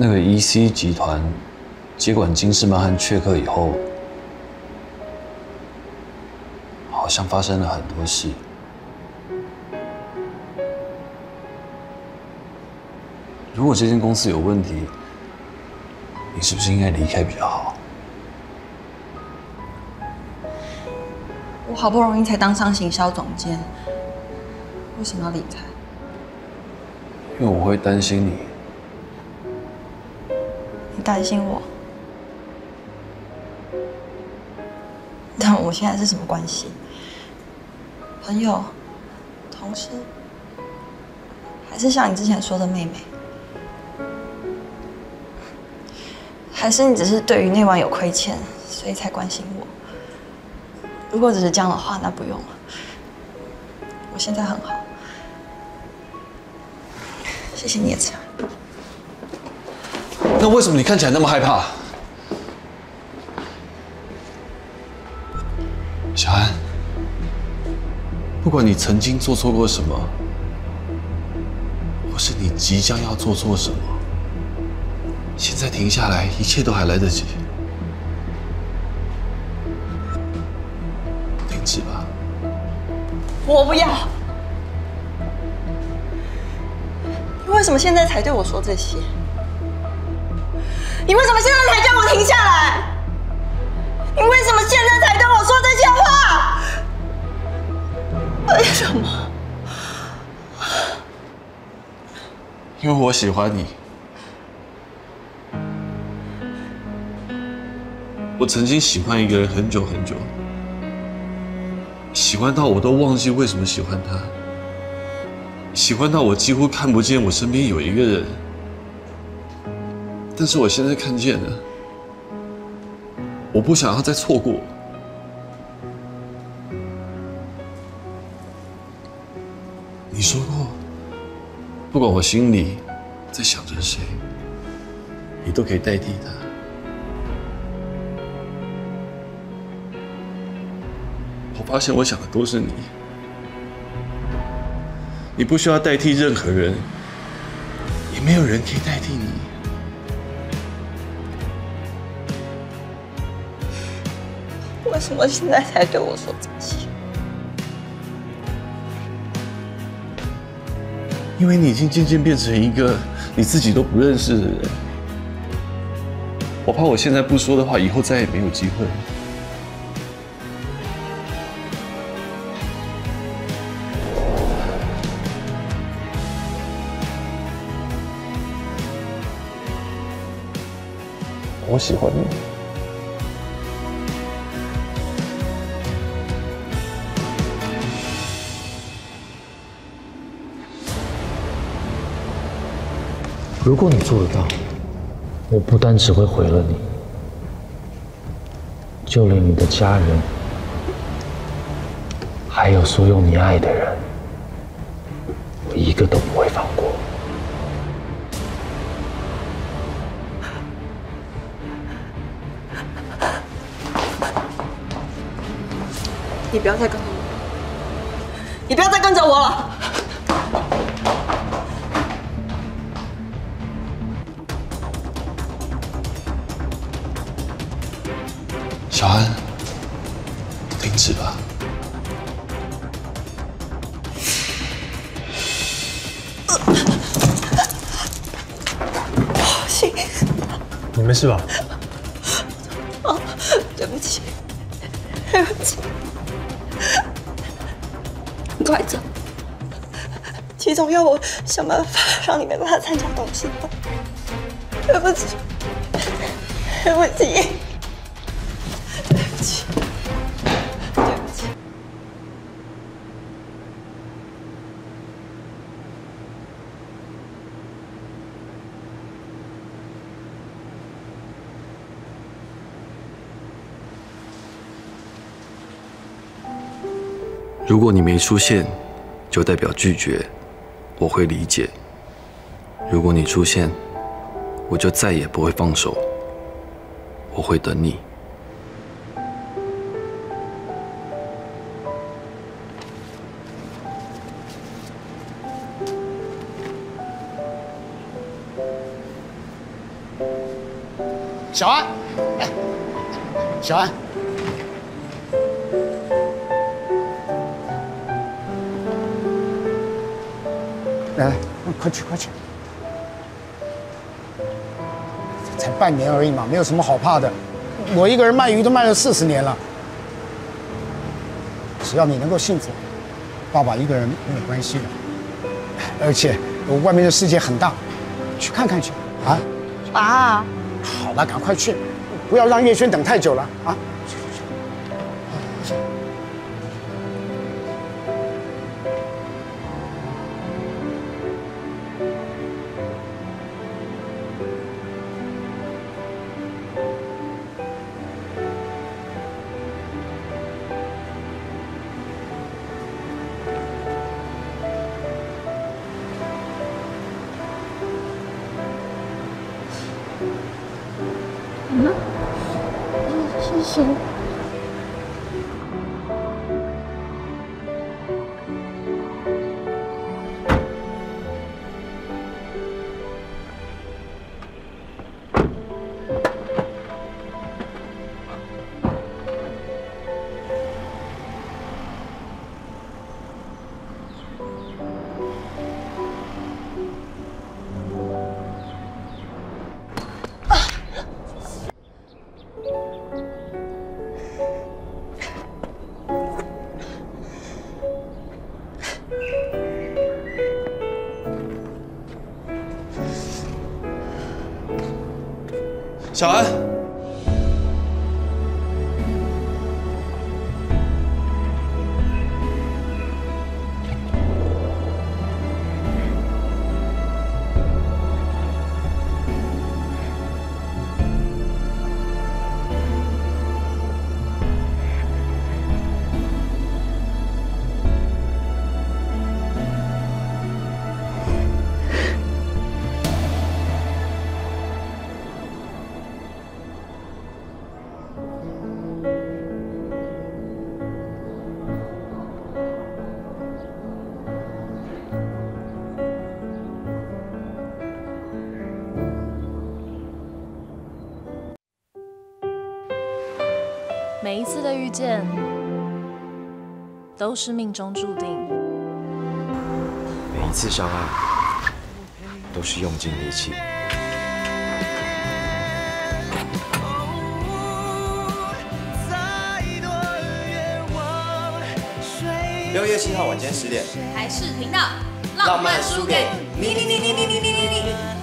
那个 EC 集团接管金士曼和雀克以后，好像发生了很多事。如果这间公司有问题，你是不是应该离开比较好？我好不容易才当上行销总监，为什么要离开？因为我会担心你。担心我？但我现在是什么关系？朋友、同事，还是像你之前说的妹妹？还是你只是对于那晚有亏欠，所以才关心我？如果只是这样的话，那不用了。我现在很好，谢谢你的茶。那为什么你看起来那么害怕？小安，不管你曾经做错过什么，或是你即将要做错什么，现在停下来，一切都还来得及。停止吧。我不要。你为什么现在才对我说这些？你为什么现在才叫我停下来？你为什么现在才跟我说这些话？为什么？因为我喜欢你。我曾经喜欢一个人很久很久，喜欢到我都忘记为什么喜欢他，喜欢到我几乎看不见我身边有一个人。但是我现在看见了，我不想要再错过。你说过，不管我心里在想着谁，你都可以代替他。我发现我想的都是你，你不需要代替任何人，也没有人可以代替你。为什么现在才对我说这些？因为你已经渐渐变成一个你自己都不认识的人，我怕我现在不说的话，以后再也没有机会。我喜欢你。如果你做得到，我不但只会毁了你，就连你的家人，还有所有你爱的人，我一个都不会放过。你不要再跟着我，你不要再跟着我了。小安，停止吧。行，你没事吧？哦，对不起，对不起。你快走，齐总要我想办法让你没办法参加董事会。对不起，对不起。如果你没出现，就代表拒绝，我会理解。如果你出现，我就再也不会放手，我会等你。小安，哎，小安，来来，快去快去，才半年而已嘛，没有什么好怕的。我一个人卖鱼都卖了四十年了，只要你能够幸福，爸爸一个人没有关系的。而且外面的世界很大，去看看去啊！爸，好了，赶快去，不要让月轩等太久了啊！不行。小安，每一次的遇见，都是命中注定。每一次相爱，都是用尽力气。六月七号晚间十点，台视频道，浪漫输给你你你你你你你你你。